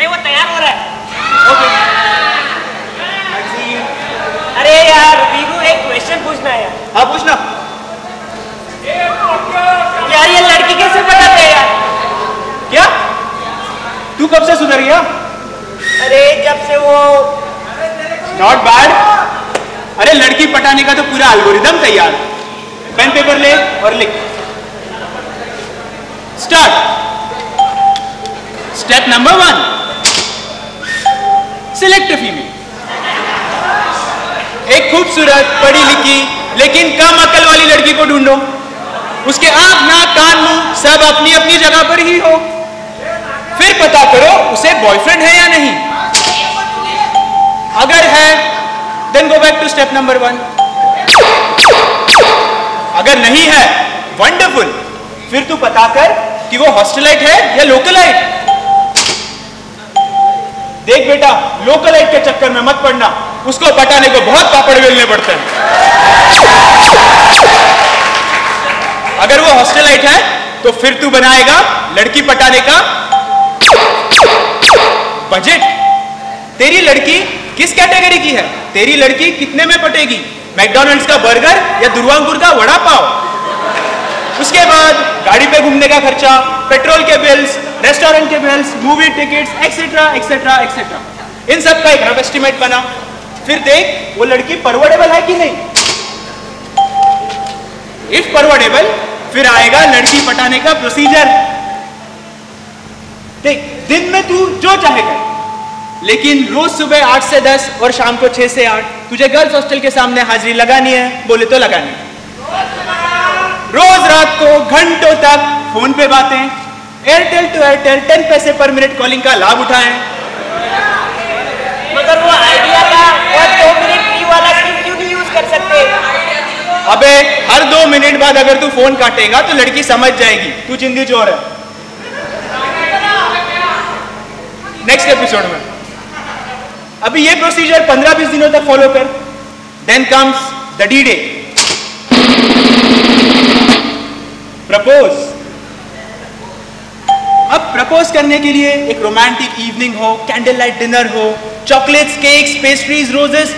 अरे वो तैयार हो रहा है। अरे यार बीबू एक क्वेश्चन पूछना है यार। हाँ पूछना। यार ये लड़की कैसे बताते है यार? क्या? तू कब से सुधर गया अरे जब से वो नॉट बैड अरे लड़की पटाने का तो पूरा एल्गोरिदम तैयार। पेन पेपर ले और लिख। Start step number one select female एक खूबसूरत, पढ़ी लिखी, लेकिन कम अकल वाली लड़की को ढूंढो। उसके आँख, नाक, कान, मुँह सब अपनी अपनी जगह पर ही हो। फिर पता करो उसे बॉयफ्रेंड है या नहीं। अगर है then go back to step number one अगर नहीं है वंडरफुल फिर तू पता कर कि वो हॉस्टलाइट है या लोकलाइट देख बेटा लोकलाइट के चक्कर में मत पड़ना। उसको पटाने को बहुत पापड़ बेलने पड़ते हैं। अगर वो हॉस्टलाइट है तो फिर तू बनाएगा लड़की पटाने का बजट तेरी लड़की किस कैटेगरी की है? तेरी लड़की कितने में पटेगी? मैकडोनल्ड्स का बर्गर या दुर्वांकुर का वड़ा पाव? उसके बाद गाड़ी पे घूमने का खर्चा, पेट्रोल के बिल्स रेस्टोरेंट के bills movie tickets etcetera etcetera etcetera इन सब का एक रफ एस्टिमेट बना। फिर देख, वो लड़की परवडेबल है कि नहीं? इफ़ परवडेबल, फिर आएगा लड़की पटाने का प्रोसीजर देख, दिन में तू जो चाहे कर लेकिन रोज सुबह आठ से दस और शाम को छह से आठ, तुझे गर्ल्स हॉस्टल के सामने हाजिरी लगानी है, बोले तो लगानी। रोज रात को घंटों तक फ़ोन पे बातें एयरटेल टू एयरटेल टेन पैसे पर मिनट कॉलिंग का लाभ उठाएँ। मगर वो आइडिया का और दो मिनट फ्री वाला सिम क्यों नहीं यूज़ कर सकते? अबे हर दो मिनट बाद अगर तू फ़ोन काटेगा तो लड़की समझ जाएगी तू चिंदी चोर है। नेक्स्ट एपिसोड में। अभी ये प्रोसीजर 15-20 दिनों तक फॉलो कर। Then comes the D day propose. अब प्रपोज करने के लिए एक रोमांटिक इवनिंग हो कैंडल लाइट डिनर हो chocolates cakes pastries roses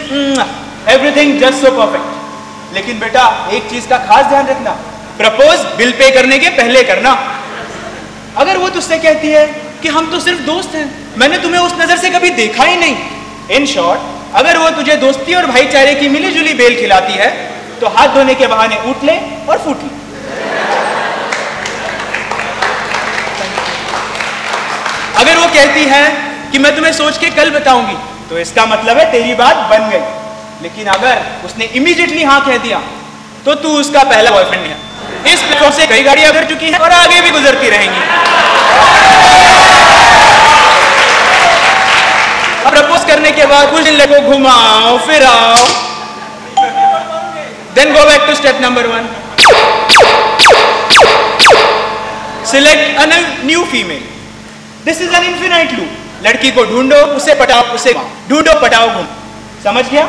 everything just so perfect लेकिन बेटा, एक चीज़ का खास ध्यान रखना, प्रपोज बिल पे करने के पहले करना। अगर वो तुझसे कहती है कि हम तो सिर्फ़ दोस्त हैं, मैंने तुम्हें उस नज़र से कभी देखा ही नहीं। इन शॉर्ट अगर वो तुझे दोस्ती और भाईचारे की मिली जुली बेल खिलाती है तो हाथ धोने के बहाने उठ ले और फूट ले। अगर वो कहती है कि मैं तुम्हें सोच के कल बताऊँगी तो इसका मतलब है तेरी बात बन गई। लेकिन अगर उसने इमीडिएटली हाँ कह दिया तो तू उसका पहला बॉयफ्रेंड है। इस प्लेटफॉर्म से कई गाड़ियाँ गुजर चुकी हैं और आगे भी गुजरती रहेंगी। प्रपोज करने के बाद कुछ दिन लगो, घुमाओ, फिराओ। Then go back to step number one select a new female this is an infinite loop लड़की को ढूंढो उसे पटाओ उसे ढूंढो पटाओ घूम। समझ गया?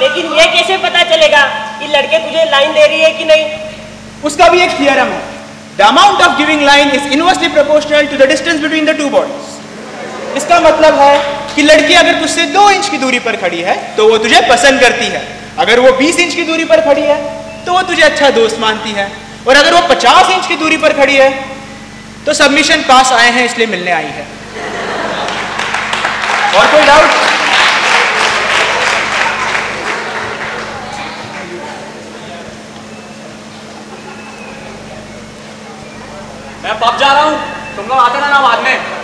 लेकिन ये कैसे पता चलेगा कि लड़के तुझे लाइन दे रही है कि नहीं? उसका भी एक थियरम है। The amount of giving line is inversely proportional to the distance between the two bodies इसका मतलब है कि लड़की अगर तुझसे दो इंच की दूरी पर खड़ी है तो वो तुझे पसंद करती है। अगर वो बीस इंच की दूरी पर खड़ी है तो वो तुझे अच्छा दोस्त मानती है। और अगर वो पचास इंच की दूरी पर खड़ी है तो सबमिशन पास आए हैं, इसलिए मिलने आई है। और कोई डाउट मैं पब जा रहा हूँ। तुम लोग आते रहना बाद में।